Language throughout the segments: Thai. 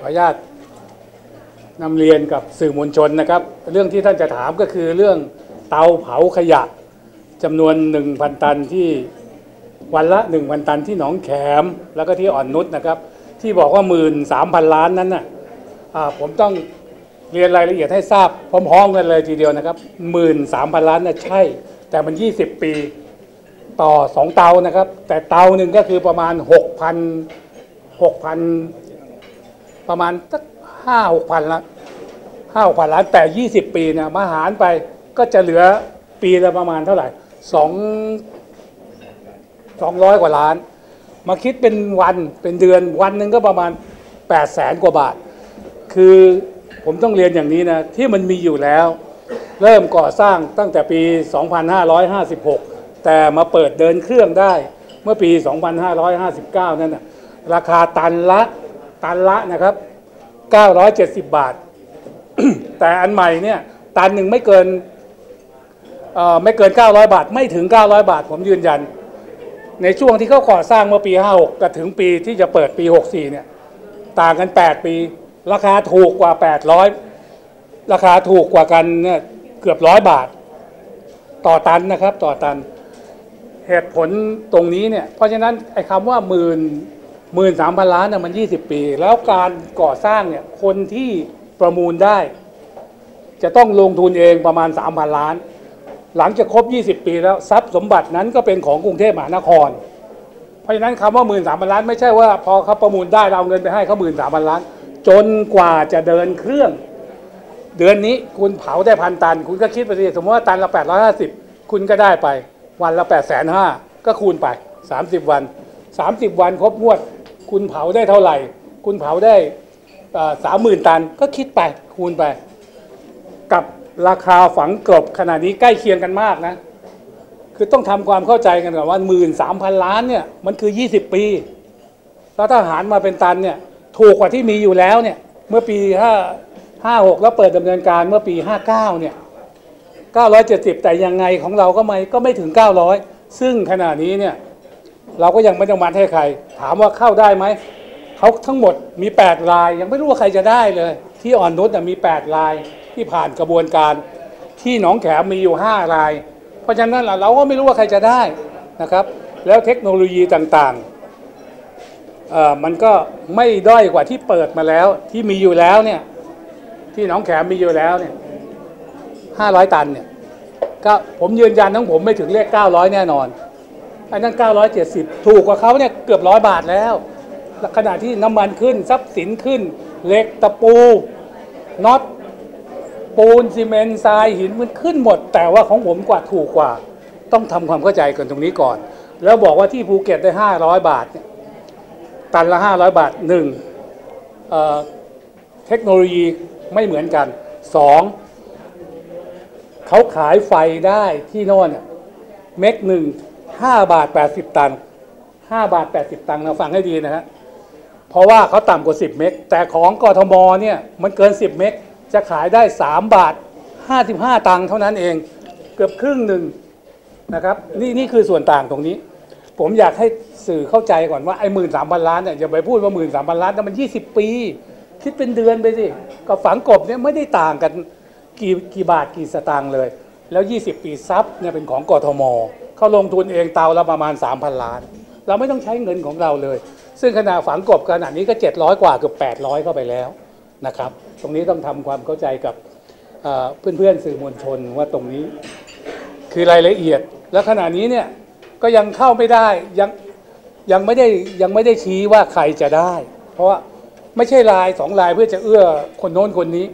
ขออนุญาตนำเรียนกับสื่อมวลชนนะครับ เรื่องที่ท่านจะถามก็คือเรื่องเตาเผาขยะจำนวน 1,000 ตันที่วันละ 1,000 ตันที่หนองแขม แล้วก็ที่อ่อนนุชนะครับ ที่บอกว่า 13,000 ล้านนั้นน่ะอ่าผมต้องเรียนรายละเอียดให้ทราบพร้อมๆกันเลยทีเดียวนะครับ 13,000 ล้านน่ะใช่ แต่มัน 20 ปีต่อ 2 เตานะครับ แต่เตาหนึ่งก็คือประมาณ 6,000 6,000 ประมาณสักห้าหกพันละห้าหกพันล้านแต่ยี่สิบปีเนี่ยมาหารไปก็จะเหลือปีละประมาณเท่าไหร่สองสองร้อยกว่าล้าน มาคิดเป็นวันเป็นเดือนวันหนึ่งก็ประมาณแปดแสนกว่าบาท คือผมต้องเรียนอย่างนี้นะที่มันมีอยู่แล้ว เริ่มก่อสร้างตั้งแต่ปี 2556 แต่มาเปิดเดินเครื่องได้เมื่อปี 2559 นั่นนะราคาตันละ ตันละนะครับ 970 บาท แต่อันใหม่เนี่ยตันหนึ่งไม่เกินเอ่อไม่เกิน 900 บาท ไม่ถึง 900 บาท ผมยืนยัน ในช่วงที่เขาก่อสร้างเมื่อปี 56 กับถึงปีที่จะเปิดปี 64 เนี่ย ต่างกัน 8 ปี ราคาถูกกว่า 800 ราคาถูกกว่ากันเนี่ยเกือบร้อยบาท ต่อตันนะครับ ต่อตัน เหตุผลตรงนี้เนี่ย เพราะฉะนั้นไอ้คำว่าหมื่น หมื่นสามพันล้านน่ะมัน20ปี แล้วการก่อสร้างเนี่ยคนที่ประมูลได้ จะต้องลงทุนเองประมาณ3,000ล้าน หลังจากครบ20ปีแล้วทรัพย์สมบัตินั้นก็เป็นของกรุงเทพมหานคร เพราะฉะนั้นคำว่าหมื่นสามพันล้านไม่ใช่ว่าพอเขาประมูลได้เราเอาเงินไปให้เขาหมื่นสามพันล้าน จนกว่าจะเดินเครื่อง เดือนนี้คุณเผาได้พันตัน คุณก็คิดไปสิสมมติว่าตันละ850คุณก็ได้ไป วันละ8 5 0 0 0ก็คูณไป30วัน30วันครบงวด คุณเผาได้เท่าไหร่ คุณเผาได้สามหมื่นตันก็คิดไปคูณไป กับราคาฝังกลบขนาดนี้ใกล้เคียงกันมากนะ คือต้องทำความเข้าใจกันก่อนว่าหมื่นสามพันล้านเนี่ยมันคือ 20 ปี แล้วถ้าหารมาเป็นตันเนี่ยถูกกว่าที่มีอยู่แล้วเนี่ยเมื่อปี5 56แล้วเปิดดำเนินการเมื่อปี59เก้าเนี่ย970แต่ยังไงของเราก็ไม่ก็ไม่ถึง900ซึ่งขณะนี้เนี่ย เราก็ยังไม่ต้องมัดให้ใคร ถามว่าเข้าได้ไหมเขาทั้งหมดมี 8 ราย ยังไม่รู้ว่าใครจะได้เลย ที่อ่อนนุชมี 8 รายที่ผ่านกระบวนการ ที่หนองแขมมีอยู่ 5 ราย เพราะฉะนั้นเราก็ไม่รู้ว่าใครจะได้นะครับ แล้วเทคโนโลยีต่างๆมันก็ไม่ด้อยกว่าที่เปิดมาแล้วที่มีอยู่แล้วเนี่ยที่หนองแขมมีอยู่แล้วเนี่ย500ตันเนี่ยก็ผมยืนยันทั้งผมไม่ถึงเลข900แน่นอน อันนั้น 970 ถูกกว่าเขาเนี่ยเกือบร้อยบาทแล้วขณะที่น้ำมันขึ้นทรัพย์สินขึ้นเหล็กตะปูน็อตปูนซีเมนต์ทรายหินมันขึ้นหมด แต่ว่าของผมกว่าถูกกว่า ต้องทำความเข้าใจกันตรงนี้ก่อน แล้วบอกว่าที่ภูเก็ตได้ 500 บาทเนี่ยตันละ 500 บาทหนึ่งเทคโนโลยีไม่เหมือนกันสองเขาขายไฟได้ที่โน่นเมกหนึ่ง ห้าบาทแปดสิบตังค์ห้าบาทแปดสิบตังค์นะฟังให้ดีนะฮะเพราะว่าเขาต่ำกว่า10เมกแต่ของกทมเนี่ยมันเกิน10เมกจะขายได้3บาท55ตังค์เท่านั้นเอง เกือบครึ่งหนึ่งนะครับนี่นี่คือส่วนต่างตรงนี้ ผมอยากให้สื่อเข้าใจก่อนว่าไอ้หมื่นสามพันล้านเนี่ยอย่าไปพูดว่าหมื่นสามพันล้านแต่มัน20ปี คิดเป็นเดือนไปสิก็ฝังกบเนี่ยไม่ได้ต่างกันกี่กี่บาทกี่สตางค์เลย แล้ว 20 ปีทรัพย์เนี่ยเป็นของกทม เขาลงทุนเองเตาละประมาณ 3,000 ล้าน เราไม่ต้องใช้เงินของเราเลย ซึ่งขนาดฝังกบขนาดนี้ก็ 700 กว่าเกือบ800 เข้าไปแล้วนะครับ ตรงนี้ต้องทำความเข้าใจกับเอ่อเพื่อนๆสื่อมวลชนว่าตรงนี้คือรายละเอียด แล้วขณะนี้เนี่ยก็ยังเข้าไม่ได้ยังยังไม่ได้ยังไม่ได้ชี้ว่าใครจะได้ เพราะว่าไม่ใช่ลายสองลายเพื่อจะเอื้อคนโน้นคนนี้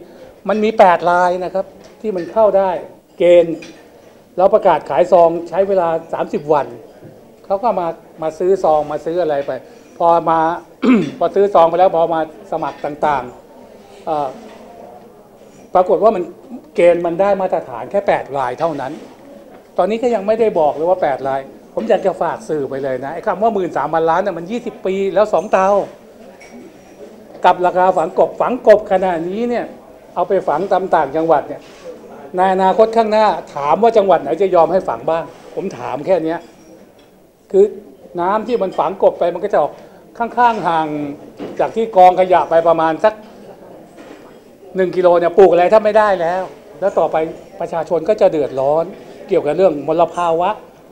มันมี8ลายนะครับที่มันเข้าได้เกณฑ์ แล้วประกาศขายซองใช้เวลา 30 วัน เขาก็มามาซื้อซองมาซื้ออะไรไป พอมา พอซื้อซองไปแล้วพอมาสมัครต่างๆปรากฏว่ามันเกณฑ์มันได้มาตรฐานแค่ 8 รายเท่านั้น ตอนนี้ก็ยังไม่ได้บอกเลยว่า 8 ราย ผมอยากจะฝากสื่อไปเลยนะไอ้คำว่า1 3 0 0 0ล้านน่ะมัน 20 ปีแล้ว 2 เตากับราคาฝังกบฝังกบขนาดนี้เนี่ยเอาไปฝังตามต่างจังหวัดเนี่ย ในอนาคตข้างหน้า ถามว่าจังหวัดไหนจะยอมให้ฝังบ้าง ผมถามแค่เนี้ยคือน้ำที่มันฝังกบไปมันก็จะออกข้างๆห่างจากที่กองขยะไปประมาณสักหนึ่งกิโลเนี่ยปลูกอะไรถ้าไม่ได้แล้ว แล้วต่อไปประชาชนก็จะเดือดร้อน เกี่ยวกับเรื่องมลภาวะ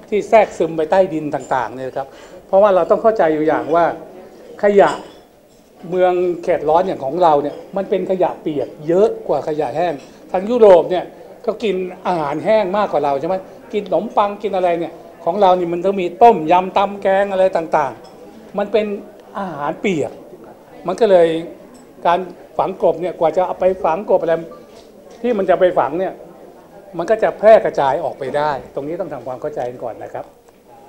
ที่แทรกซึมไปใต้ดินต่างๆเนี่ยครับ เพราะว่าเราต้องเข้าใจอยู่อย่างว่าขยะเมืองเขตร้อนอย่างของเราเนี่ยมันเป็นขยะเปียกเยอะกว่าขยะแห้งทางยุโรปเนี่ย ก็กินอาหารแห้งมากกว่าเราใช่ไหมกินขนมปังกินอะไรเนี่ย ของเรานี่มันต้องมีต้มยำตำแกงอะไรต่างๆ มันเป็นอาหารเปียก มันก็เลยการฝังกบเนี่ยกว่าจะเอาไปฝังกบอะไรที่มันจะไปฝังเนี่ยมันก็จะแพร่กระจายออกไปได้ ตรงนี้ต้องทำความเข้าใจกันก่อนนะครับ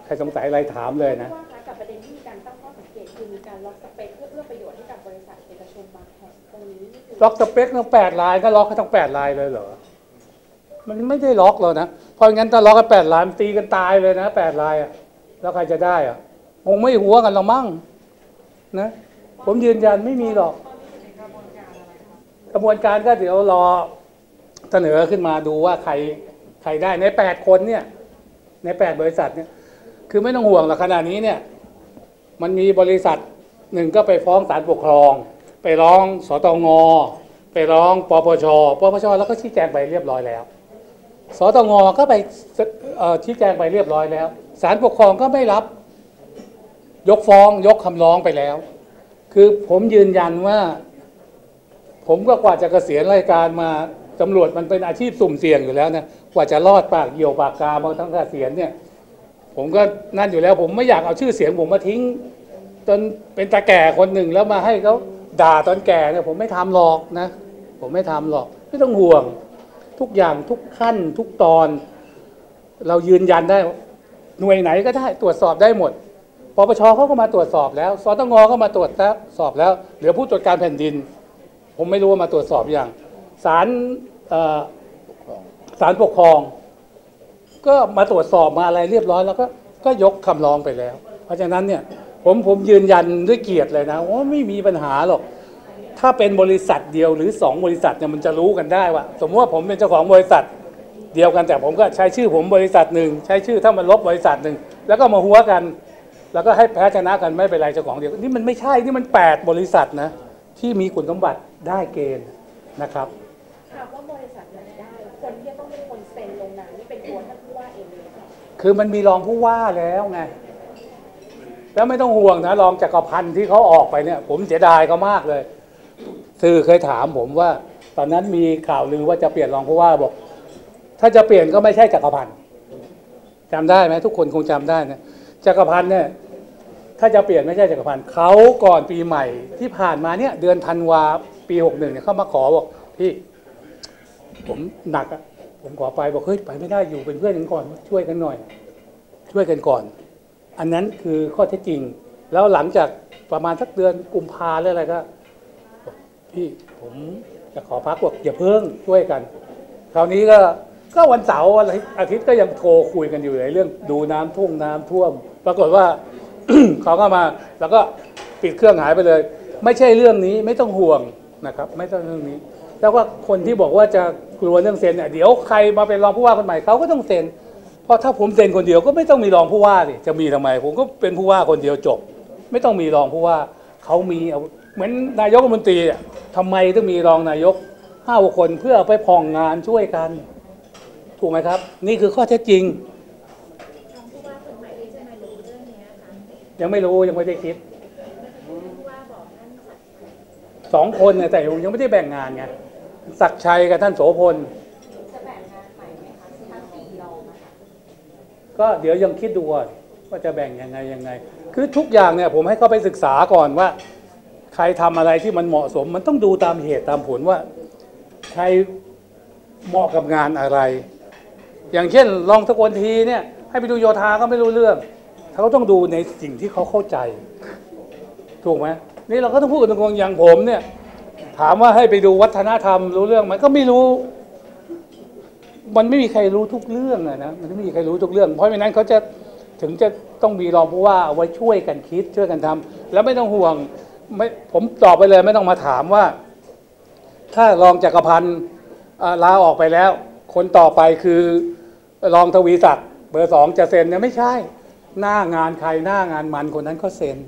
ใครสงสัยอะไรถามเลยนะว่าคะกับประเด็นที่มีการตั้งข้อสังเกตคือมีการล็อกสเปคเพื่อเอื้อประโยชน์ให้กับบริษัทเอกชนบางแห่งตรงนี้นี่คือล็อกสเปคทั้งแปดลายก็ล็อกให้ทั้งแปดลายเลยเหรอ มันไม่ได้ล็อกเลยนะเพราะงั้นถ้าล็อกกันแปดลายมันตีกันตายเลยนะแปดลายอะแล้วใครจะได้อะคงไม่หัวกันหรอกมั้งนะผมยืนยันไม่มีหรอก กระบวนการก็เดี๋ยวรอเสนอขึ้นมาดูว่าใครใครได้ในแปดคนเนี่ย ในแปดบริษัทเนี่ย คือไม่ต้องห่วงหรอกขณะนี้เนี่ย มันมีบริษัทหนึ่งก็ไปฟ้องศาลปกครอง ไปร้องสตงไปร้องปปชปปชแล้วก็ชี้แจงไปเรียบร้อยแล้ว สตงก็ไปชี้แจงไปเรียบร้อยแล้วศาลปกครองก็ไม่รับ ยกฟ้องยกคำร้องไปแล้ว คือผมยืนยันว่า ผมก็กว่าจะเกษียณรายการมาตำรวจมันเป็นอาชีพสุ่มเสี่ยงอยู่แล้วนะกว่าจะรอดปากเหี่ยวปากกามาทั้งเกษียณเนี่ย ผมก็นั่นอยู่แล้ว ผมไม่อยากเอาชื่อเสียงผมมาทิ้ง จนเป็นตาแก่คนหนึ่งแล้วมาให้เขาด่าตอนแก่เนี่ยผมไม่ทำหรอกนะ ผมไม่ทำหรอกไม่ต้องห่วง ทุกอย่างทุกขั้นทุกตอน เรายืนยันได้ หน่วยไหนก็ได้ตรวจสอบได้หมดปปชเขาก็มาตรวจสอบแล้วสตงก็มาตรวจสอบแล้ว เหลือผู้ตรวจการแผ่นดิน ผมไม่รู้ว่ามาตรวจสอบอย่างศาลศาลปกครอง ก็มาตรวจสอบมาอะไรเรียบร้อยแล้วก็ก็ยกคำร้องไปแล้ว เพราะฉะนั้นเนี่ยผมผมยืนยันด้วยเกียรติเลยนะว่าไม่มีปัญหาหรอก ถ้าเป็นบริษัทเดียวหรือสองบริษัทเนี่ยมันจะรู้กันได้ว่า สมมติว่าผมเป็นเจ้าของบริษัทเดียวกันแต่ผมก็ใช้ชื่อผมบริษัทหนึ่งใช้ชื่อถ้ามันลบบริษัทหนึ่งแล้วก็มาหัวกัน แล้วก็ให้แพ้ชนะกันไม่เป็นไรเจ้าของเดียวนี่มันไม่ใช่นี่มันแปดบริษัทนะที่มีคุณสมบัติได้เกณฑ์นะครับหากว่าบริษัทไหนได้คนที่จะต้องเป็นคนเซ็นลงนามนี่เป็นตัวท่านผู้ว่าเองเลยค่ะคือมันมีรองผู้ว่าแล้วไงแล้วไม่ต้องห่วงนะรองจักรพันธ์ที่เขาออกไปเนี่ย ผมเสียดายเขามากเลย สื่อเคยถามผมว่า ตอนนั้นมีข่าวลือว่าจะเปลี่ยนรองผู้ว่าบอก ถ้าจะเปลี่ยนก็ไม่ใช่จักรพันธ์จำได้ไหมทุกคนคงจำได้นะจักรพันธ์เนี่ยถ้าจะเปลี่ยนไม่ใช่จักรพันธ์เขาก่อนปีใหม่ที่ผ่านมาเนี่ย เดือนธันวาปีหกหนึ่งเนี่ยเขามาขอบอกพี่ ผมหนักอะผมขอไปบอกเฮ้ยไปไม่ได้อยู่เป็นเพื่อนกันก่อน ช่วยกันหน่อย ช่วยกันก่อน อันนั้นคือข้อเท็จจริง แล้วหลังจากประมาณสักเดือนกุมภาหรืออะไรก็ พี่ผมจะขอพักบอกอย่าเพิ่งช่วยกัน คราวนี้ก็ก็วันเสาร์วันอาทิตย์ก็ยังโทรคุยกันอยู่ในเรื่องดูน้ำท่วมน้ำท่วม ปรากฏว่าเขาก็มาแล้วก็ปิดเครื่องหายไปเลย ไม่ใช่เรื่องนี้ไม่ต้องห่วงนะครับ ไม่ต้องเรื่องนี้แล้วว่าคนที่บอกว่าจะกลัวเรื่องเซ็นเนี่ยเดี๋ยวใครมาเป็นรองผู้ว่าคนใหม่เขาก็ต้องเซ็นเพราะถ้าผมเซ็นคนเดียวก็ไม่ต้องมีรองผู้ว่าสิจะมีทำไม ผมก็เป็นผู้ว่าคนเดียวจบ ไม่ต้องมีรองผู้ว่าเขามี เหมือนนายกรัฐมนตรีอะทำไมต้องมีรองนายกห้าคนเพื่อไปผ่องงานช่วยกัน ถูกไหมครับ นี่คือข้อเท็จจริง ยังไม่รู้ยังไม่ได้คิดสองคนเนี่ยแต่ยังไม่ได้แบ่งงานไงศักชัยกับท่านโสพลก็เดี๋ยวยังคิดดูก่อนว่าจะแบ่งยังไงยังไง คือทุกอย่างเนี่ยผมให้เขาไปศึกษาก่อนว่า ใครทำอะไรที่มันเหมาะสม มันต้องดูตามเหตุตามผลว่า ใครเหมาะกับงานอะไร อย่างเช่นลองสกลทีเนี่ย ให้ไปดูโยธาก็ไม่รู้เรื่องเขาต้องดูในสิ่งที่เขาเข้าใจ ถูกไหมนี่เราก็ต้องพูดกันตรงๆอย่างผมเนี่ย ถามว่าให้ไปดูวัฒนธรรมรู้เรื่องไหมก็ไม่รู้ มันไม่มีใครรู้ทุกเรื่องอะนะมันไม่มีใครรู้ทุกเรื่อง เพราะฉะนั้นเขาจะถึงจะต้องมีรองผู้ว่าเอาไว้ช่วยกันคิดช่วยกันทำแล้วไม่ต้องห่วง ไม่ผมตอบไปเลยไม่ต้องมาถามว่า ถ้ารองจักรพันธ์ลาออกไปแล้ว คนต่อไปคือรองทวีศักดิ์เบอร์สองจะเซ็นเนี่ยไม่ใช่ หน้างานใครหน้างานมันคนนั้นก็เซ็น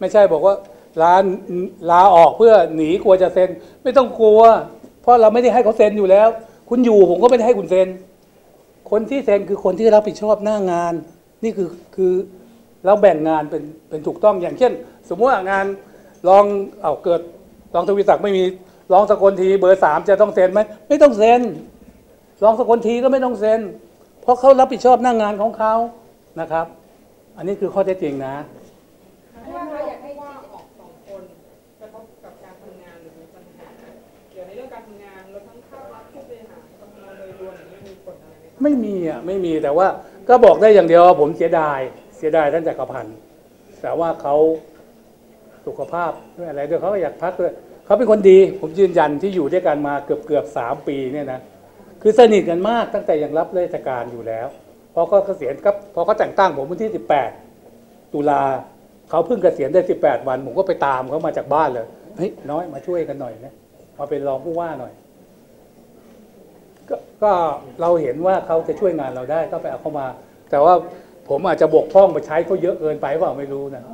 ไม่ใช่บอกว่าลาลาออกเพื่อหนีกลัวจะเซ็น ไม่ต้องกลัว เพราะเราไม่ได้ให้เขาเซ็นอยู่แล้ว คุณอยู่ผมก็ไม่ได้ให้คุณเซ็น คนที่เซ็นคือคนที่รับผิดชอบหน้างาน นี่คือคือเราแบ่งงานเป็นเป็นถูกต้องอย่างเช่น สมมติว่างาน รองเอาเกิดรองทวีศักดิ์ไม่มีรองสกลทีเบอร์สามจะต้องเซ็นไหมไม่ต้องเซ็นรองสกลทีก็ไม่ต้องเซ็นเพราะเขารับผิดชอบหน้างานของเขานะครับ อันนี้คือข้อเท็จจริงนะผู้ว่าคะอยากให้ว่าออกสองคนกระทบกับการทำงานหรือมีปัญหาเกี่ยวในเรื่องการทำงานเราทั้งภาครัฐผู้บริหารกำลังโดยรวมอย่างนี้มีผลอะไรไหมคะไม่มีอะไม่มีแต่ว่าก็บอกได้อย่างเดียวว่าผมเสียดาย เสียดายท่านจักรพันธ์แต่ว่าเขา สุขภาพด้วยอะไรด้วยเขาก็อยากพักด้วยเขาเป็นคนดีผมยืนยันที่อยู่ด้วยกันมาเกือบเกือบสามปีเนี่ยนะคือสนิทกันมากตั้งแต่ยังรับราชการอยู่แล้วพอเขาเกษียณครับพอเขาแต่งตั้งผมวันที่สิบแปดตุลาเขาเพิ่งเกษียณได้สิบแปดวัน ผมก็ไปตามเขามาจากบ้านเลยเฮ้ยน้อยมาช่วยกันหน่อยนะมาเป็นรองผู้ว่าหน่อยก็ก็เราเห็นว่าเขาจะช่วยงานเราได้ก็ไปเอาเข้ามา แต่ว่าผมอาจจะบกพร่องไปใช้เขาเยอะเกินไปเปล่าไม่รู้นะ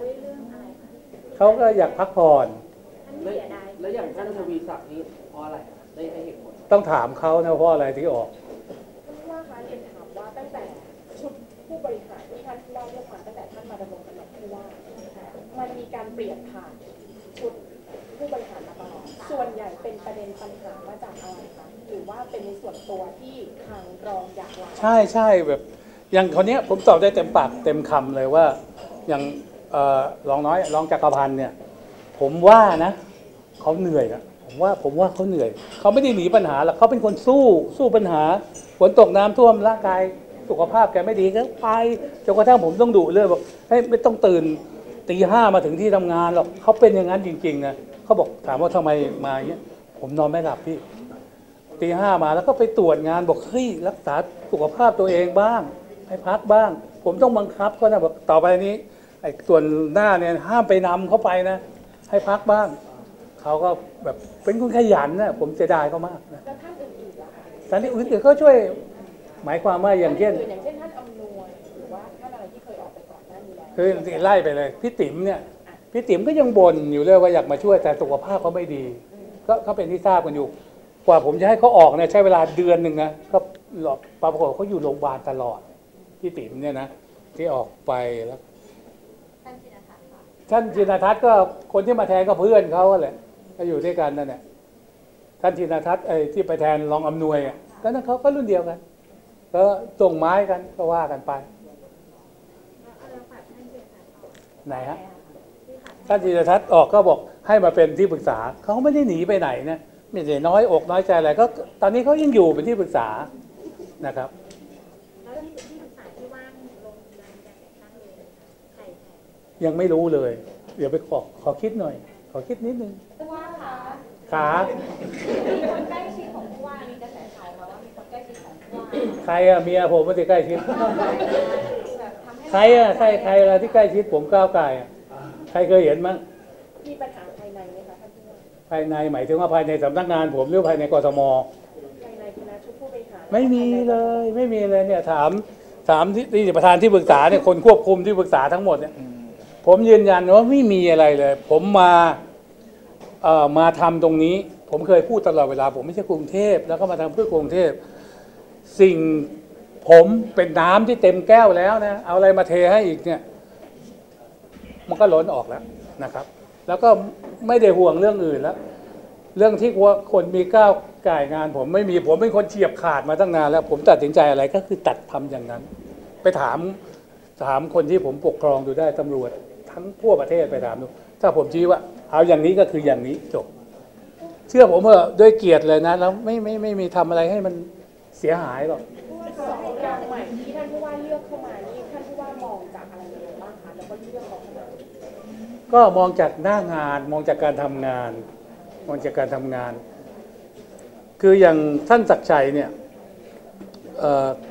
เรื่องอะไรคะเขาก็อยากพักผ่อนท่านแล้วเสียดายแล้วอย่างท่านทวีศักดิ์นี่เพราะอะไรอะได้ให้เหตุผลต้องถามเขานะเพราะอะไรที่ออกผู้ว่าคะเรียนถามว่าตั้งแต่ชุดผู้บริหารที่ท่านผู้ว่าเลือกมาตั้งแต่ท่านมาดำรงตำแหน่งผู้ว่ามันมีการเปลี่ยนผ่านชุดผู้บริหารมาตลอดส่วนใหญ่เป็นประเด็นปัญหามาจากอะไรคะหรือว่าเป็นในส่วนตัวที่ทางรองอยากลาออกใช่ใช่แบบอย่างคนเนี้ยผมตอบได้เต็มปากเต็มคำเลยว่าอย่างเอ่อ รองน้อยรองจักรพันธ์เนี่ย ผมว่านะเขาเหนื่อยอะผมว่าผมว่าเขาเหนื่อยเขาไม่ได้หนีปัญหาหรอกเขาเป็นคนสู้สู้ปัญหาฝนตกน้ำท่วมร่างกายสุขภาพแกไม่ดีก็ไปจนกระทั่งผมต้องดุเลยบอกเฮ้ยไม่ต้องตื่นตีห้ามาถึงที่ทำงานหรอกเขาเป็นอย่างนั้นจริงๆนะเขาบอกถามว่าทำไมมาเงี้ยผมนอนไม่หลับพี่ตีห้ามาแล้วก็ไปตรวจงานบอกเฮ้ยรักษาสุขภาพตัวเองบ้าง ให้พักบ้าง ผมต้องบังคับเขานะบอกต่อไปนี้ ไอ้ส่วนหน้าเนี่ยห้ามไปนำเขาไปนะ ให้พักบ้าง เขาก็แบบเป็นคนขยันนะผมเสียดายเขามากนะแล้วท่านอื่นๆล่ะคะท่านที่อื่นๆก็ช่วย หมายความว่าอย่างเช่นท่นอื่น อย่างเช่นท่านอำนวยหรือว่าท่านอะไรที่เคยออกไปก่อนหน้านี้แล้วคือไล่ไปเลยพี่ติ๋มเนี่ยพี่ติ๋มก็ยังบ่นอยู่เลยว่าอยากมาช่วยแต่สุขภาพเขาไม่ดี ก็เขาเป็นที่ทราบกันอยู่ กว่าผมจะให้เขาออกเนี่ยใช้เวลาเดือนหนึ่งนะก็หลอกปรากฏว่าเขาอยู่โรงพยาบาลตลอดพี่ติ๋มเนี่ยนะที่ออกไปแล้ว ท่านจินทัศน์ค่ะ ท่านจินทัศน์ก็คนที่มาแทนก็เพื่อนเขาแหละก็อยู่ด้วยกันนั่นแหละท่านจินทัศน์ไอ้ที่ไปแทนรองอำนวยอะก็นั่นเขาก็รุ่นเดียวกันก็ส่งไม้กันก็ว่ากันไปไหนฮะท่าดท่านจินทัศน์ออกก็บอกให้มาเป็นที่ปรึกษาเขาไม่ได้หนีไปไหนนะไม่ได้น้อยอกน้อยใจอะไรก็ตอนนี้เขายังอยู่เป็นที่ปรึกษานะครับ ยังไม่รู้เลย เดี๋ยวไปขอขอคิดหน่อย ขอคิดนิดนึงผู้ว่าคะขามีคนใกล้ชิดของผู้ว่ามีกระแสข่าวมาว่ามีคนใกล้ชิดของผู้ว่าใครอะเมียผมไม่ได้ใกล้ชิด แบบทำให้ใครอะใครใครอะไรที่ใกล้ชิดผมก้าวไก่อะใครเคยเห็นมั้งมีปัญหาภายในไหมคะท่านผู้ว่าภายในหมายถึงว่าภายในสำนักงานผมหรือภายในกทม ภายในคณะชุดผู้บริหารไม่มีเลย ไม่มีเลยเนี่ยถามถามที่ที่ประธานที่ปรึกษาเนี่ยคนควบคุมที่ปรึกษาทั้งหมดเนี่ย ผมยืนยันว่าไม่มีอะไรเลย ผมมาเอ่อมาทำตรงนี้ ผมเคยพูดตลอดเวลา ผมไม่ใช่กรุงเทพแล้วก็มาทำเพื่อกรุงเทพสิ่งผมเป็นน้ำที่เต็มแก้วแล้วนะเอาอะไรมาเทให้อีกเนี่ย มันก็ล้นออกแล้วนะครับ แล้วก็ไม่ได้ห่วงเรื่องอื่นแล้ว เรื่องที่ว่าคนมีก้าวไก่ายงาน ผมไม่มีผมเป็นคนเฉียบขาดมาตั้งนานแล้ว ผมตัดสินใจอะไรก็คือตัดทำอย่างนั้น ไปถามถามคนที่ผมปกครองดูได้ตำรวจ ทั้งทั่วประเทศไปถามดูถ้าผมชี้ว่า เอาอย่างนี้ก็คืออย่างนี้จบ เชื่อผมเถอะด้วยเกียรติเลยนะ แล้วไม่ไม่ไม่มีทำอะไรให้มันเสียหายหรอกสองอย่างใหม่ที่ท่านผู้ว่าเลือกเข้ามานี่ท่านผู้ว่ามองจากอะไรบ้างคะแล้วก็เลือกออกมาก็มองจากหน้างานมองจากการทำงาน มองจากการทำงาน คืออย่างท่านศักดิ์ชัยเนี่ย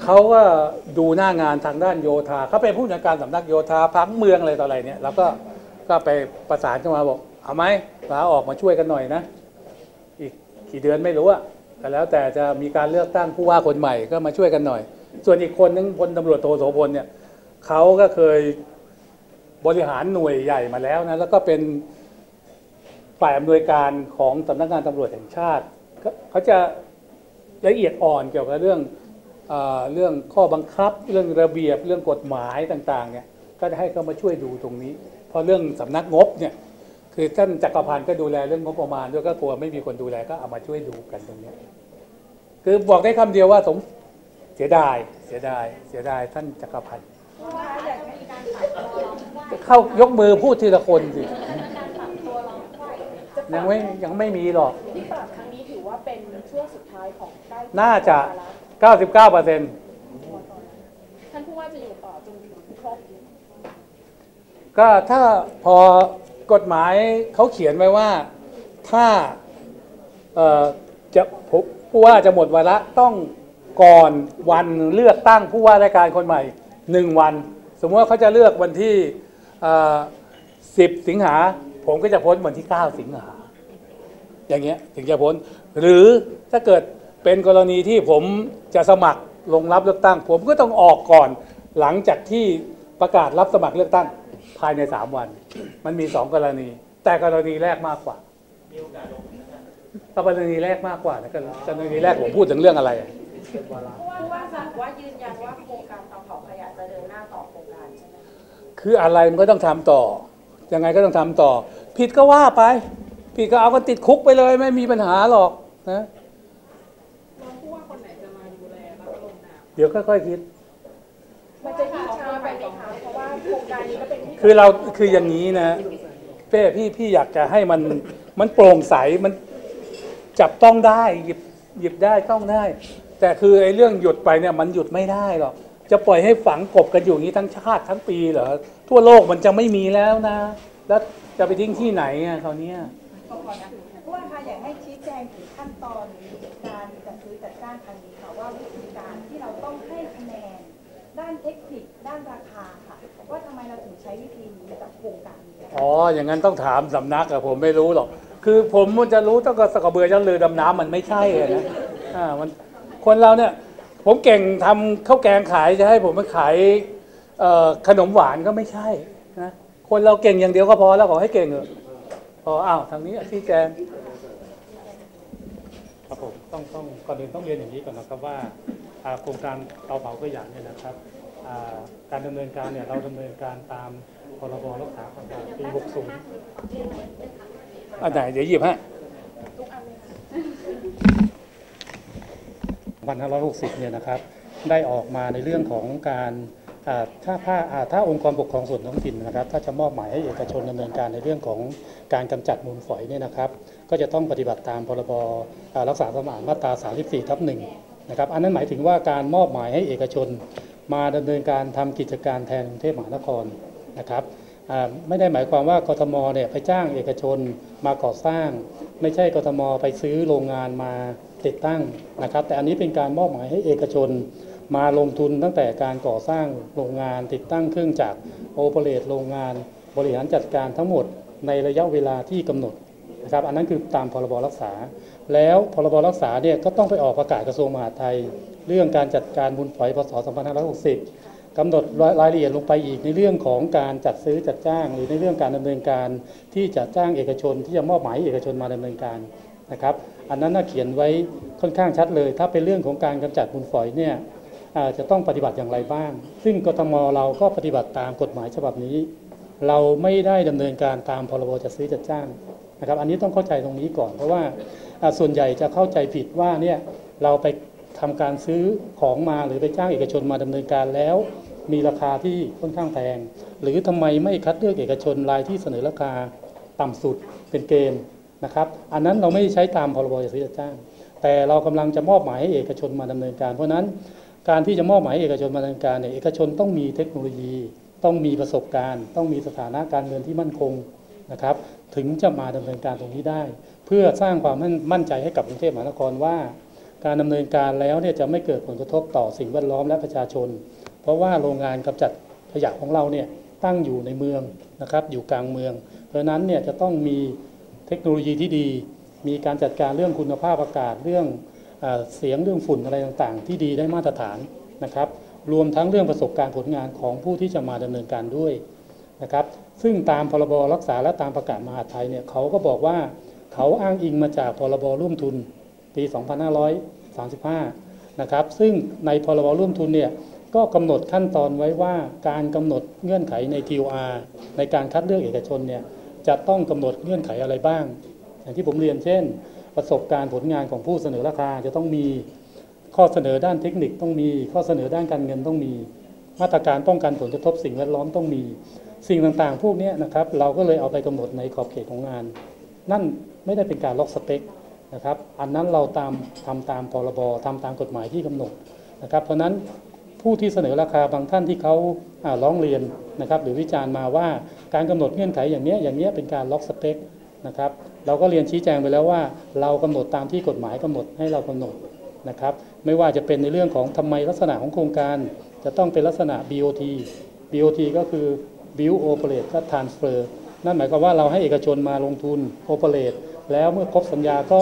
เขาก็ดูหน้างานทางด้านโยธาเขาเป็นผู้จัดการสำนักโยธาพังเมืองอะไรต่ออะไรเนี่ยแล้วก็ก็ไปประสานกันมาบอกเอาไหมลาออกมาช่วยกันหน่อยนะ อีกกี่เดือนไม่รู้อะแต่แล้วแต่จะมีการเลือกตั้งผู้ว่าคนใหม่ก็มาช่วยกันหน่อย ส่วนอีกคนนึงพลตำรวจโทโสพลเนี่ยเขาก็เคยบริหารหน่วยใหญ่มาแล้วนะแล้วก็เป็นฝ่ายอำนวยการของสำนักงานตำรวจแห่งชาติเขาจะละเอียดอ่อนเกี่ยวกับเรื่อง เออเรื่องข้อบังคับเรื่องระเบียบเรื่องกฎหมายต่างๆเนี่ยก็จะให้เขามาช่วยดูตรงนี้ เพราะเรื่องสำนักงบเนี่ยคือท่านจักรพันธ์ก็ดูแลเรื่องงบประมาณด้วยก็กลัวไม่มีคนดูแลก็เอามาช่วยดูกันตรงเนี้ยคือบอกได้คำเดียวว่าสงเสียดายเสียดายเสียดายท่านจักรพันธ์ว่าอยากมีการตัดตัวเราว่าเข้ายกมือพูดทีละคนสิการตัดตัวเราว่าจะปยัรับงไม่ยังไม่มีหรอกที่ปรับครั้งนี้ถือว่าเป็นช่วงสุดท้ายของใกล้น่าจะวาระ 99เปอร์เซ็นต์ท่านผู้ว่าจะอยู่ต่อจนถึงครบก็ถ้าพอกฎหมายเขาเขียนไว้ว่า ถ้าจะผู้ว่าจะหมดวาระต้องก่อนวันเลือกตั้งผู้ว่าราชการคนใหม่หนึ่งวัน สมมติว่าเขาจะเลือกวันที่เอ่อ10 สิงหา ผมก็จะพ้นวันที่ 9 สิงหา อย่างเงี้ยถึงจะพ้น หรือถ้าเกิด เป็นกรณีที่ผมจะสมัครลงรับเลือกตั้ง ผมก็ต้องออกก่อนหลังจากที่ประกาศรับสมัครเลือกตั้งภายใน 3 วัน มันมี 2 กรณี แต่กรณีแรกมากกว่าก็กรณีแรกมากกว่านะกรณีแรกผมพูดถึงเรื่องอะไรอะผู้ว่าสั่งว่ายืนยันว่าโครงการเตาเผาขยะจะเดินหน้าต่อโครงการใช่ไหมคืออะไรมันก็ต้องทำต่อ ยังไงก็ต้องทำต่อ ผิดก็ว่าไป ผิดก็เอากันติดคุกไปเลยไม่มีปัญหาหรอกนะ รองผู้ว่าคนไหนจะมาดูแลรับลงนาม เดี๋ยวค่อยๆคิด มันจะยิ่งช้าไปไหมคะเพราะว่าโครงการนี้ก็เป็นที่คือเราคืออย่างนี้นะเป้พี่พี่อยากจะให้มันมันโปร่งใสมันจับต้องได้หยิบหยิบได้ต้องได้ แต่คือไอ้เรื่องหยุดไปเนี่ยมันหยุดไม่ได้หรอกจะปล่อยให้ฝังกบกันอยู่อย่างนี้ทั้งชาติทั้งปีเหรอทั่วโลกมันจะไม่มีแล้วนะ แล้วจะไปทิ้งที่ไหนอะคราวเนี้ยผู้ว่าคะอยากให้ชี้แจงถึงขั้นตอนการจัดซื้อจัดจ้างครั้งนี้ค่ะว่าวิธีการที่เราต้องให้คะแนน ด้านเทคนิคด้านราคาค่ะว่าทำไมเราถึงใช้วิธีนี้กับโครงการนี้อ๋ออย่างนั้นต้องถามสำนักอะผมไม่รู้หรอก คือผมมันจะรู้ต้องกระสกระเบือจะเรือดำน้ำมันไม่ใช่อะนะอ่ามันคนเราเนี่ยผมเก่งทำข้าวแกงขายจะให้ผมไปขายขนมหวานก็ไม่ใช่นะคนเราเก่งอย่างเดียวก็พอแล้วขอให้เก่งเถอะพออ้าวทางนี้ที่แกงครับผมต้องต้องก่อนอื่นต้องเรียนอย่างนี้ก่อนนะครับว่าโครงการเตาเผาขยะเนี่ยนะครับ การดำเนินการเนี่ยเราดำเนินการตามพรบรักษาความสะอาดปี 60อันไหนเดี๋ยวหยิบฮะ2560 เนี่ยนะครับ ได้ออกมาในเรื่องของการอ่าถ้าถ้าอ่าถ้าองค์กรปกครองส่วนท้องถิ่นนะครับ ถ้าจะมอบหมายให้เอกชนดำเนินการในเรื่องของการกำจัดมูลฝอยเนี่ยนะครับ ก็จะต้องปฏิบัติตามพรบอ่ารักษาความสะอาดมาตรา 34ทับหนึ่งนะครับ อันนั้นหมายถึงว่าการมอบหมายให้เอกชน มาดำเนินการทำกิจการแทนกรุงเทพมหานครนะครับไม่ได้หมายความว่ากทมเนี่ยไปจ้างเอกชนมาก่อสร้าง ไม่ใช่กทมไปซื้อโรงงานมาติดตั้งนะครับ แต่อันนี้เป็นการมอบหมายให้เอกชนมาลงทุนตั้งแต่การก่อสร้างโรงงาน ติดตั้งเครื่องจักรโอเปเรตโรงงาน บริหารจัดการทั้งหมดในระยะเวลาที่กำหนดนะครับ อันนั้นคือตามพรบรักษา แล้วพรบรักษาเนี่ยก็ต้องไปออกประกาศกระทรวงมหาดไทย เรื่องการจัดการบุญฝอยพศ 2560กำหนดรายละเอียดลงไปอีกในเรื่องของการจัดซื้อจัดจ้าง หรือในเรื่องการดำเนินการที่จะจ้างเอกชนที่จะมอบหมายเอกชนมาดำเนินการนะครับ อันนั้นน่ะเขียนไว้ค่อนข้างชัดเลย ถ้าเป็นเรื่องของการกำจัดบุญฝอยเนี่ยจะต้องปฏิบัติอย่างไรบ้าง ซึ่งกทมเราก็ปฏิบัติตามกฎหมายฉบับนี้ เราไม่ได้ดำเนินการตามพรบจัดซื้อจัดจ้างนะครับ อันนี้ต้องเข้าใจตรงนี้ก่อนเพราะว่า ส่วนใหญ่จะเข้าใจผิดว่าเนี่ยเราไปทำการซื้อของมาหรือไปจ้างเอกชนมาดำเนินการแล้ว มีราคาที่ค่อนข้างแพง หรือทำไมไม่คัดเลือกเอกชนรายที่เสนอราคาต่ำสุดเป็นเกณฑ์นะครับ อันนั้นเราไม่ใช้ตามพรบจัดซื้อจัดจ้าง แต่เรากำลังจะมอบหมายให้เอกชนมาดำเนินการ เพราะนั้นการที่จะมอบหมายให้เอกชนมาดำเนินการเนี่ยเอกชนต้องมีเทคโนโลยี ต้องมีประสบการณ์ ต้องมีสถานะการเงินที่มั่นคงนะครับ ถึงจะมาดำเนินการตรงนี้ได้ เพื่อสร้างความมั่นใจให้กับกรุงเทพมหานครว่า การดำเนินการแล้วเนี่ยจะไม่เกิดผลกระทบต่อสิ่งแวดล้อมและประชาชน เพราะว่าโรงงานกำจัดขยะของเราเนี่ยตั้งอยู่ในเมืองนะครับอยู่กลางเมือง เพราะนั้นเนี่ยจะต้องมีเทคโนโลยีที่ดี มีการจัดการเรื่องคุณภาพอากาศเรื่องเออเสียงเรื่องฝุ่นอะไรต่างๆ ที่ดีได้มาตรฐานนะครับ รวมทั้งเรื่องประสบการณ์ผลงานของผู้ที่จะมาดำเนินการด้วยนะครับ ซึ่งตามพรบรักษาและตามประกาศมหาดไทยเนี่ยเขาก็บอกว่า เขาอ้างอิงมาจากพรบร่วมทุนปี 2535 นะครับ ซึ่งในพรบร่วมทุนเนี่ยก็กำหนดขั้นตอนไว้ว่าการกำหนดเงื่อนไขใน TOR ในการคัดเลือกเอกชนเนี่ยจะต้องกำหนดเงื่อนไขอะไรบ้าง อย่างที่ผมเรียนเช่น ประสบการณ์ผลงานของผู้เสนอราคาจะต้องมีข้อเสนอด้านเทคนิคต้องมี ข้อเสนอด้านการเงินต้องมี มาตรการป้องกันผลกระทบสิ่งแวดล้อมต้องมี สิ่งต่างๆ พวกนี้นะครับเราก็เลยเอาไปกำหนดในขอบเขตของงาน นั่นไม่ได้เป็นการล็อกสเปคนะครับ อันนั้นเราตามทำตามพรบทำตามกฎหมายที่กำหนดนะครับ เพราะนั้นผู้ที่เสนอราคาบางท่านที่เขาอ่าร้องเรียนนะครับหรือวิจารณ์มาว่าการกำหนดเงื่อนไขอย่างนี้อย่างนี้เป็นการล็อกสเปคนะครับเราก็เรียนชี้แจงไปแล้วว่าเรากำหนดตามที่กฎหมายกำหนดให้เรากำหนดนะครับไม่ว่าจะเป็นในเรื่องของทำไมลักษณะของโครงการ จะต้องเป็นลักษณะ BOT BOT ก็คือ Build Operate และ Transfer นั่นหมายความว่าเราให้เอกชนมาลงทุน Operate แล้วเมื่อครบสัญญาก็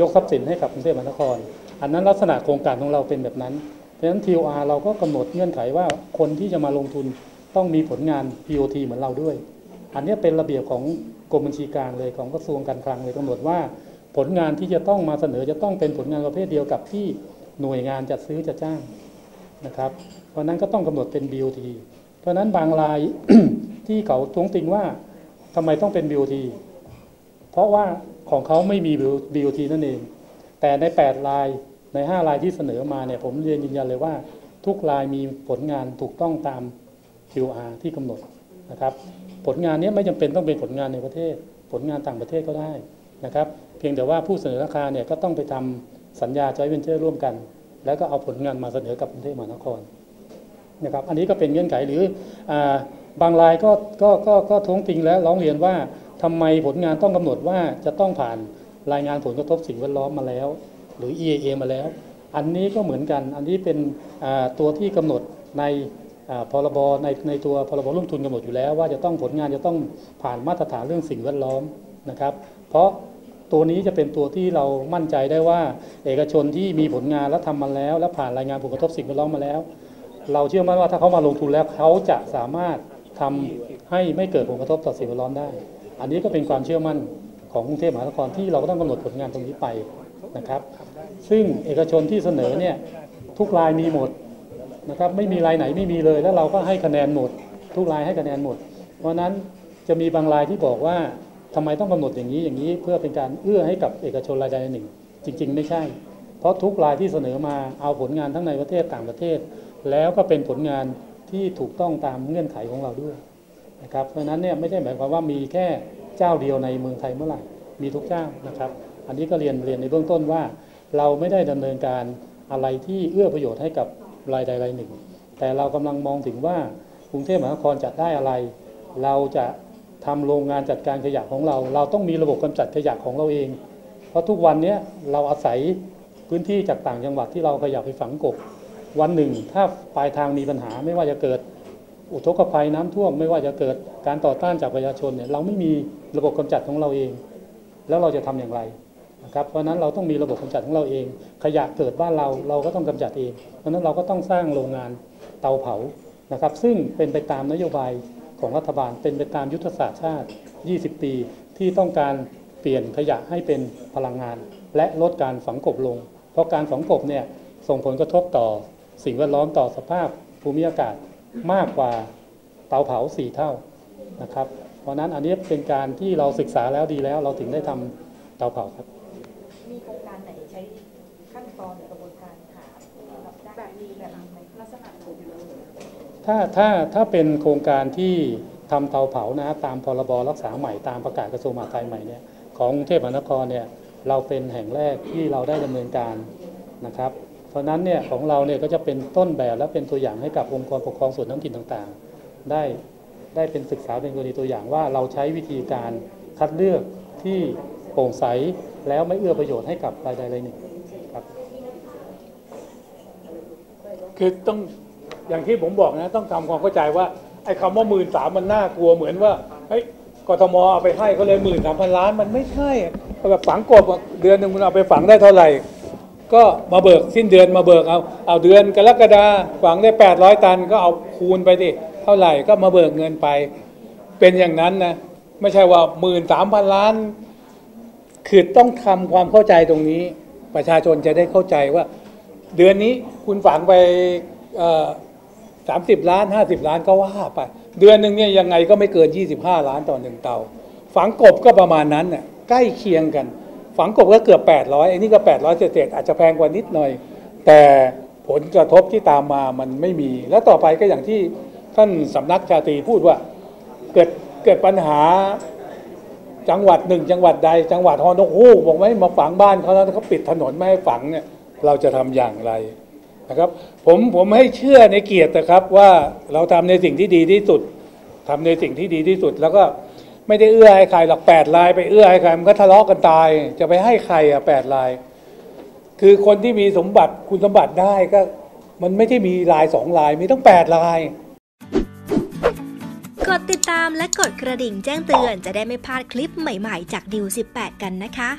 ยกทรัพย์สินให้กับกรุงเทพมหานคร อันนั้นลักษณะโครงการของเราเป็นแบบนั้นเพราะฉะนั้น TOR เราก็กำหนดเงื่อนไขว่าคนที่จะมาลงทุนต้องมีผลงาน BOT เหมือนเราด้วย อันนี้เป็นระเบียบของกรมบัญชีกลางเลยของกระทรวงการคลังเลยกำหนดว่าผลงานที่จะต้องมาเสนอจะต้องเป็นผลงานประเภทเดียวกับที่หน่วยงานจัดซื้อจะจ้างนะครับ เพราะนั้นก็ต้องกำหนดเป็น BOT เพราะฉะนั้นบางรายที่เขาท้วงติงว่า ทำไมต้องเป็น BOT เพราะว่าของเขาไม่มี BOT นั่นเอง แต่ใน8รายใน5รายที่เสนอมาเนี่ยผมเรียนยืนยันเลยว่า ทุกรายมีผลงานถูกต้องตาม QR ที่กำหนดนะครับ ผลงานนี้ไม่จำเป็นต้องเป็นผลงานในประเทศ ผลงานต่างประเทศก็ได้นะครับ เพียงแต่ว่าผู้เสนอราคาเนี่ยก็ต้องไปทำสัญญาจอยเวนเจอร์ร่วมกัน แล้วก็เอาผลงานมาเสนอกับกรุงเทพมหานครนะครับ อันนี้ก็เป็นเงื่อนไขหรืออา บางรายก็ก็ก็ก็ท้วงติงและร้องเรียนว่าทำไมผลงานต้องกำหนดว่าจะต้องผ่านรายงานผลกระทบสิ่งแวดล้อมมาแล้ว หรือ EAA มาแล้ว อันนี้ก็เหมือนกัน อันนี้เป็นตัวที่กำหนดในพรบในในตัวพรบร่วมทุนกำหนดอยู่แล้ว ว่าจะต้องผลงานจะต้องผ่านมาตรฐานเรื่องสิ่งแวดล้อมนะครับ เพราะตัวนี้จะเป็นตัวที่เรามั่นใจได้ว่า เอกชนที่มีผลงานแล้วทำมาแล้ว และผ่านรายงานผลกระทบสิ่งแวดล้อมมาแล้ว เราเชื่อมั่นว่าถ้าเขามาลงทุนแล้วเขาจะสามารถ ทำให้ไม่เกิดผลกระทบต่อสิ่งแวดล้อมได้ อันนี้ก็เป็นความเชื่อมั่นของกรุงเทพมหานครที่เราก็ต้องกำหนดผลงานตรงนี้ไปนะครับ ซึ่งเอกชนที่เสนอเนี่ยทุกรายมีหมดนะครับไม่มีรายไหนไม่มีเลย แล้วเราก็ให้คะแนนหมด ทุกรายให้คะแนนหมด เพราะนั้นจะมีบางรายที่บอกว่าทำไมต้องกำหนดอย่างนี้อย่างนี้เพื่อเป็นการเอื้อให้กับเอกชนรายใดรายหนึ่ง จริง ๆ ไม่ใช่ เพราะทุกรายที่เสนอมาเอาผลงานทั้งในประเทศต่างประเทศ แล้วก็เป็นผลงาน ที่ถูกต้องตามเงื่อนไขของเราด้วยนะครับเพราะนั้นเนี่ยไม่ได้หมายความว่ามีแค่เจ้าเดียวในเมืองไทยเมื่อไหร่มีทุกเจ้านะครับ อันนี้ก็เรียนเรียนในเบื้องต้นว่า เราไม่ได้ดำเนินการอะไรที่เอื้อประโยชน์ให้กับรายใดรายหนึ่ง แต่เรากำลังมองถึงว่ากรุงเทพมหานครจะได้อะไร เราจะทำโรงงานจัดการขยะของเรา เราต้องมีระบบกำจัดขยะของเราเอง เพราะทุกวันนี้เราอาศัยพื้นที่จากต่างจังหวัดที่เราขยะไปฝังกบ วันหนึ่ง ถ้าปลายทางมีปัญหาไม่ว่าจะเกิดอุทกภัยน้ำท่วมไม่ว่าจะเกิดการต่อต้านจากประชาชนเนี่ยเราไม่มีระบบกำจัดของเราเอง แล้วเราจะทำอย่างไรนะครับเพราะฉะนั้นเราต้องมีระบบกำจัดของเราเอง ขยะเกิดบ้านเราเราก็ต้องกำจัดเอง เพราะฉะนั้นเราก็ต้องสร้างโรงงานเตาเผานะครับ ซึ่งเป็นไปตามนโยบายของรัฐบาลเป็นไปตามยุทธศาสตร์ชาติ 20 ปี ที่ต้องการเปลี่ยนขยะให้เป็นพลังงาน และลดการฝังกบลง เพราะการฝังกบเนี่ยส่งผลกระทบต่อ สิ่งแวดล้อมต่อสภาพภูมิอากาศมากกว่าเตาเผา4เท่านะครับ เพราะฉะนั้นอันนี้เป็นการที่เราศึกษาแล้วดีแล้วเราถึงได้ทำเตาเผาครับ มีโครงการไหนใช้ขั้นตอนหรือกระบวนการหารับได้แบบนี้แบบนี้ไหมลักษณะถูกเลยถ้าถ้าถ้าเป็นโครงการที่ทำเตาเผานะตามพรบรักษาใหม่ตามประกาศกระทรวงมหาดไทยใหม่เนี่ยของกรุงเทพมหานครเนี่ยเราเป็นแห่งแรกที่เราได้ดำเนินการนะครับ เพราะนั้นเนี่ยของเราเนี่ยก็จะเป็นต้นแบบและเป็นตัวอย่างให้กับองค์กรปกครองส่วนท้องถิ่นต่างๆ ได้ได้เป็นศึกษาเป็นกรณีตัวอย่างว่าเราใช้วิธีการคัดเลือกที่โปร่งใสแล้วไม่เอื้อประโยชน์ให้กับรายใดรายหนึ่งครับคือต้องอย่างที่ผมบอกนะต้องทำความเข้าใจว่าไอ้คำว่าหมื่นสามมันน่ากลัวเหมือนว่าเฮ้ยกทมเอาไปให้เขาเลยหมื่นสามพันล้านมันไม่ใช่เอาแบบฝังกบเดือนหนึ่งมันเอาไปฝังได้เท่าไหร่ ก็มาเบิกสิ้นเดือนมาเบิกเอาเอาเดือนกรกฎาฝังได้ 800 ตันก็เอาคูณไปดิเท่าไหร่ก็มาเบิกเงินไป เป็นอย่างนั้นนะไม่ใช่ว่าหมื่นสามพันล้าน คือต้องทำความเข้าใจตรงนี้ ประชาชนจะได้เข้าใจว่า เดือนนี้คุณฝังไปสามสิบล้านห้าสิบล้านก็ว่าไป เดือนหนึ่งเนี่ยยังไงก็ไม่เกินยี่สิบห้าล้านต่อหนึ่งเตา ฝังกบก็ประมาณนั้นน่ะใกล้เคียงกัน ฝังกบก็เกือบแปดร้อยอันนี้ก็แปดร้อยเศษอาจจะแพงกว่านิดหน่อย แต่ผลกระทบที่ตามมามันไม่มี แล้วต่อไปก็อย่างที่ท่านสำนักชาตรีพูดว่าเกิดเกิดปัญหาจังหวัดหนึ่งจังหวัดใด จังหวัดฮอนกฮูกบอกไม่มาฝังบ้านเขาแล้วเขาปิดถนนไม่ให้ฝังเนี่ยเราจะทำอย่างไรนะครับผมผมให้เชื่อในเกียรตินะครับว่าเราทำในสิ่งที่ดีที่สุดทำในสิ่งที่ดีที่สุดแล้วก็ ไม่ได้เอื้อให้ใครหรอกแปดลายไปเอื้อให้ใครมันก็ทะเลาะกันตาย จะไปให้ใครอะแปดลาย คือคนที่มีสมบัติคุณสมบัติได้ก็ มันไม่ใช่มีลายสองลายมีต้องแปดลายกดติดตามและกดกระดิ่งแจ้งเตือนจะได้ไม่พลาดคลิปใหม่ๆ จากดิว18 กันนะคะ